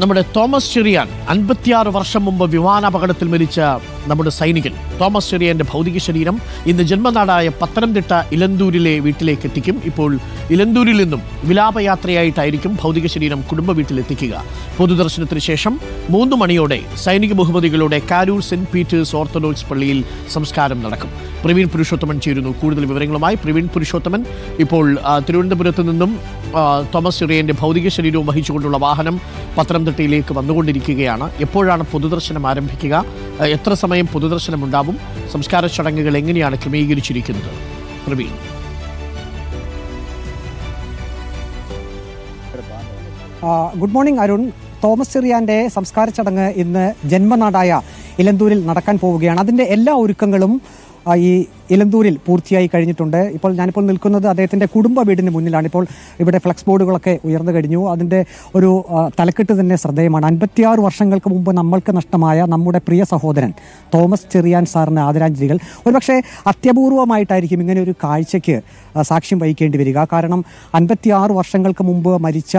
നമ്മുടെ തോമസ് ചെറിയാൻ അൻപത്തിയാറ് വർഷം മുമ്പ് വിമാനാപകടത്തിൽ മരിച്ച നമ്മുടെ സൈനികൻ തോമസ് ചെറിയന്റെ ഭൗതിക ശരീരം ഇന്ന് ജന്മനാടായ പത്തനംതിട്ട ഇലന്തൂരിലെ വീട്ടിലേക്ക് എത്തിക്കും. ഇപ്പോൾ ഇലന്തൂരിൽ നിന്നും വിലാപയാത്രയായിട്ടായിരിക്കും ഭൗതിക ശരീരം കുടുംബ വീട്ടിലെത്തിക്കുക. പൊതുദർശനത്തിന് ശേഷം മൂന്ന് മണിയോടെ സൈനിക ബഹുമതികളുടെ കാരൂർ സെന്റ് പീറ്റേഴ്സ് ഓർത്തഡോക്സ് പള്ളിയിൽ സംസ്കാരം നടക്കും. പ്രവീൺ പുരുഷോത്തമൻ ചേരുന്നു. കൂടുതൽ വിവരങ്ങളുമായി പ്രവീൺ പുരുഷോത്തമൻ. ഇപ്പോൾ തിരുവനന്തപുരത്ത് നിന്നും തോമസ് ചെറിയന്റെ ഭൗതിക ശരീരവും വഹിച്ചുകൊണ്ടുള്ള വാഹനം പത്തനംതിട്ടയിലേക്ക് വന്നുകൊണ്ടിരിക്കുകയാണ്. എപ്പോഴാണ് പൊതുദർശനം ആരംഭിക്കുക? എത്ര സമയം പൊതുദർശനമുണ്ടാവും? സംസ്കാര ചടങ്ങുകൾ എങ്ങനെയാണ് ക്രമീകരിച്ചിരിക്കുന്നത്? Praveen. Good morning Arun. Thomas ചെറിയാന്റെ സംസ്കാര ചടങ്ങ് ഇന്ന് ജന്മനാടായ ഇലന്തൂരിൽ നടക്കാൻ പോവുകയാണ്. അതിന്റെ എല്ലാ ഒരുക്കങ്ങളും ഈ ഇലന്തൂരിൽ പൂർത്തിയായി കഴിഞ്ഞിട്ടുണ്ട്. ഇപ്പോൾ ഞാനിപ്പോൾ നിൽക്കുന്നത് അദ്ദേഹത്തിന്റെ കുടുംബ വീടിന് മുന്നിലാണ്. ഇപ്പോൾ ഇവിടെ ഫ്ലക്സ് ബോർഡുകളൊക്കെ ഉയർന്നു കഴിഞ്ഞു. അതിന്റെ ഒരു തലക്കെട്ട് തന്നെ ശ്രദ്ധേയമാണ്. അൻപത്തിയാറ് വർഷങ്ങൾക്ക് മുമ്പ് നമ്മൾക്ക് നഷ്ടമായ നമ്മുടെ പ്രിയ സഹോദരൻ തോമസ് ചെറിയാൻ സാറിന് ആദരാഞ്ജലികൾ. ഒരുപക്ഷെ അത്യപൂർവമായിട്ടായിരിക്കും ഇങ്ങനെ ഒരു കാഴ്ചയ്ക്ക് സാക്ഷ്യം വഹിക്കേണ്ടി വരിക. കാരണം അൻപത്തിയാറ് വർഷങ്ങൾക്ക് മുമ്പ് മരിച്ച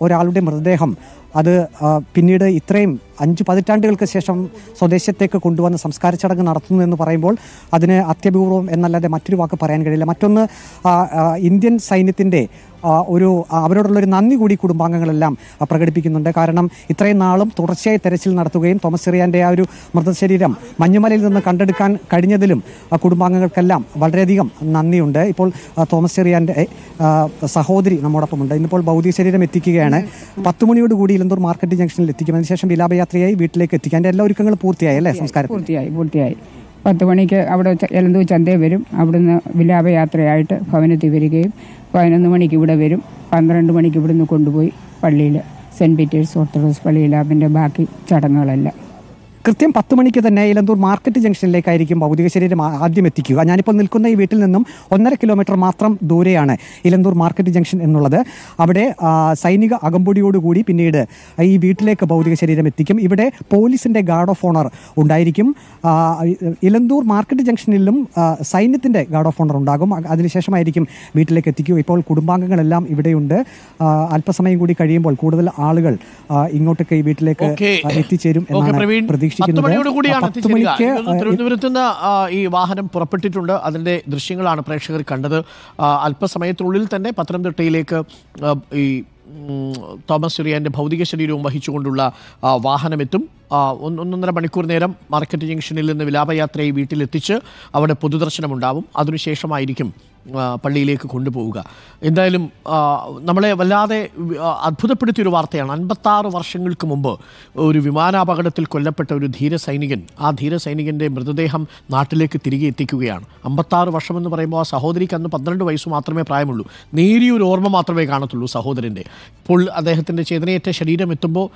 ഒരാളുടെ മൃതദേഹം അത് പിന്നീട് ഇത്രയും അഞ്ച് പതിറ്റാണ്ടുകൾക്ക് ശേഷം സ്വദേശത്തേക്ക് കൊണ്ടുവന്ന് സംസ്കാര ചടങ്ങ് നടത്തുന്നു എന്ന് പറയുമ്പോൾ അതിന് അത്യപൂർവം എന്നല്ലാതെ മറ്റൊരു വാക്ക് പറയാൻ കഴിയില്ല. മറ്റൊന്ന് ഇന്ത്യൻ സൈന്യത്തിന്റെ ഒരു അവരോടുള്ള ഒരു നന്ദി കൂടി കുടുംബാംഗങ്ങളെല്ലാം പ്രകടിപ്പിക്കുന്നുണ്ട്. കാരണം ഇത്രയും നാളും തുടർച്ചയായി തെരച്ചിൽ നടത്തുകയും തോമസ് ചെറിയാന്റെ ആ ഒരു മൃതശരീരം മഞ്ഞുമലയിൽ നിന്ന് കണ്ടെടുക്കാൻ കഴിഞ്ഞതിലും ആ, കുടുംബാംഗങ്ങൾക്കെല്ലാം വളരെയധികം നന്ദിയുണ്ട്. ഇപ്പോൾ തോമസ് ചെറിയാന്റെ സഹോദരി നമ്മോടൊപ്പമുണ്ട്. ഇന്നിപ്പോൾ ഭൗതിക ശരീരം എത്തിക്കുകയാണ്. പത്ത് മണിയോട് കൂടി ഇലന്തൂർ മാർക്കറ്റ് ജംഗ്ഷനിൽ എത്തിക്കും. അതിനുശേഷം വിലാപയാത്രയായി വീട്ടിലേക്ക് എത്തിക്കും. അതിന്റെ എല്ലാ ഒരുക്കങ്ങളും പൂർത്തിയായി അല്ലേ സംസ്കാരം പൂർത്തിയായി പൂർത്തിയായി. പത്ത് മണിക്ക് അവിടെ എലന്തൂ ചന്തയിൽ വരും. അവിടുന്ന് വിലാപയാത്രയായിട്ട് ഭവനത്തിൽ വരികയും പതിനൊന്ന് മണിക്ക് ഇവിടെ വരും. പന്ത്രണ്ട് മണിക്ക് ഇവിടുന്ന് കൊണ്ടുപോയി പള്ളിയിൽ സെന്റ് പീറ്റേഴ്സ് ഓർത്തഡോക്സ് പള്ളിയിൽ അതിന്റെ ബാക്കി ചടങ്ങുകളെല്ലാം. കൃത്യം പത്ത് മണിക്ക് തന്നെ ഇലന്തൂർ മാർക്കറ്റ് ജംഗ്ഷനിലേക്കായിരിക്കും ഭൗതിക ശരീരം ആദ്യം എത്തിക്കുക. ഞാനിപ്പോൾ നിൽക്കുന്ന ഈ വീട്ടിൽ നിന്നും ഒന്നര കിലോമീറ്റർ മാത്രം ദൂരെയാണ് ഇലന്തൂർ മാർക്കറ്റ് ജംഗ്ഷൻ എന്നുള്ളത്. അവിടെ സൈനിക അകമ്പടിയോടുകൂടി പിന്നീട് ഈ വീട്ടിലേക്ക് ഭൗതിക ശരീരം എത്തിക്കും. ഇവിടെ പോലീസിന്റെ ഗാർഡ് ഓഫ് ഓണർ ഉണ്ടായിരിക്കും. ഇലന്തൂർ മാർക്കറ്റ് ജംഗ്ഷനിലും സൈന്യത്തിന്റെ സൈന്യത്തിന്റെ ഗാർഡ് ഓഫ് ഓണർ ഉണ്ടാകും. അതിനുശേഷമായിരിക്കും വീട്ടിലേക്ക് എത്തിക്കുക. ഇപ്പോൾ കുടുംബാംഗങ്ങളെല്ലാം ഇവിടെയുണ്ട്. അല്പസമയം കൂടി കഴിയുമ്പോൾ കൂടുതൽ ആളുകൾ ഇങ്ങോട്ടൊക്കെ ഈ വീട്ടിലേക്ക് എത്തിച്ചേരും എന്നാണ് പത്ത് പ്രതീക്ഷിക്കുന്നത് പത്ത് മണിക്ക് തിരുവനന്തപുരത്ത് നിന്ന് ഈ വാഹനം പുറപ്പെട്ടിട്ടുണ്ട്. അതിന്റെ ദൃശ്യങ്ങളാണ് പ്രേക്ഷകർ കണ്ടത്. അല്പസമയത്തിനുള്ളിൽ തന്നെ പത്തനംതിട്ടയിലേക്ക് ഈ തോമസ് ചെറിയാന്റെ ഭൗതിക ശരീരവും വഹിച്ചുകൊണ്ടുള്ള വാഹനമെത്തും. ഒന്നൊന്നര മണിക്കൂർ നേരം മാർക്കറ്റ് ജംഗ്ഷനിൽ നിന്ന് വിലാപയാത്രയെ വീട്ടിലെത്തിച്ച് അവിടെ പൊതുദർശനമുണ്ടാവും. അതിനുശേഷമായിരിക്കും പള്ളിയിലേക്ക് കൊണ്ടുപോവുക. എന്തായാലും നമ്മളെ വല്ലാതെ അത്ഭുതപ്പെടുത്തിയൊരു വാർത്തയാണ്. അൻപത്താറ് വർഷങ്ങൾക്ക് മുമ്പ് ഒരു വിമാനാപകടത്തിൽ കൊല്ലപ്പെട്ട ഒരു ധീര സൈനികൻ ആ ധീര സൈനികന്റെ മൃതദേഹം നാട്ടിലേക്ക് തിരികെ എത്തിക്കുകയാണ്. അമ്പത്താറ് വർഷമെന്ന് പറയുമ്പോൾ ആ സഹോദരിക്ക് അന്ന് പന്ത്രണ്ട് വയസ്സ് മാത്രമേ പ്രായമുള്ളൂ. നേരിയൊരു ഓർമ്മ മാത്രമേ കാണത്തുള്ളൂ സഹോദരന്റെ ഇപ്പോൾ അദ്ദേഹത്തിന്റെ ചേതനയേറ്റ ശരീരം എത്തുമ്പോൾ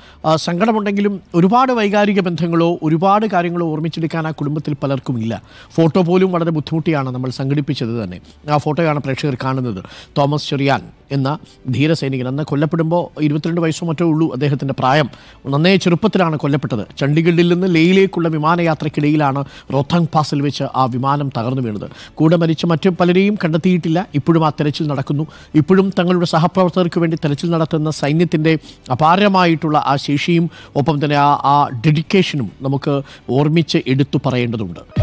സങ്കടമുണ്ടെങ്കിലും ഒരുപാട് വൈകാരിക ബന്ധങ്ങളോ ഒരുപാട് കാര്യങ്ങളോ ഓർമ്മിച്ചെടുക്കാൻ ആ കുടുംബത്തിൽ പലർക്കും ഇല്ല ഫോട്ടോ പോലും വളരെ ബുദ്ധിമുട്ടിയാണ് നമ്മൾ സംഘടിപ്പിച്ചത് തന്നെ. ആ ഫോട്ടോയാണ് പ്രേക്ഷകർ കാണുന്നത്. തോമസ് ചെറിയാൻ എന്ന ധീരസൈനികൻ അന്ന് കൊല്ലപ്പെടുമ്പോൾ ഇരുപത്തിരണ്ട് വയസ്സോ മറ്റോ ഉള്ളൂ അദ്ദേഹത്തിന്റെ പ്രായം. നന്നേ ചെറുപ്പത്തിലാണ് കൊല്ലപ്പെട്ടത്. ചണ്ഡീഗഡിൽ നിന്ന് ലേയിലേക്കുള്ള വിമാനയാത്രക്കിടയിലാണ് റോത്താങ് പാസിൽ വെച്ച് ആ വിമാനം തകർന്നു വീണത്. കൂടെ മരിച്ച മറ്റു പലരെയും കണ്ടെത്തിയിട്ടില്ല. ഇപ്പോഴും ആ തെരച്ചിൽ നടക്കുന്നു. ഇപ്പോഴും തങ്ങളുടെ സഹപ്രവർത്തകർക്ക് വേണ്ടി തെരച്ചിൽ നടത്തുന്ന സൈന്യത്തിന്റെ അപാരമായിട്ടുള്ള ആ ശേഷിയും ഒപ്പം തന്നെ ആ ആ ഡെഡിക്കേഷനും നമുക്ക് ഓർമ്മിച്ച് എടുത്തു പറയേണ്ടതുണ്ട്.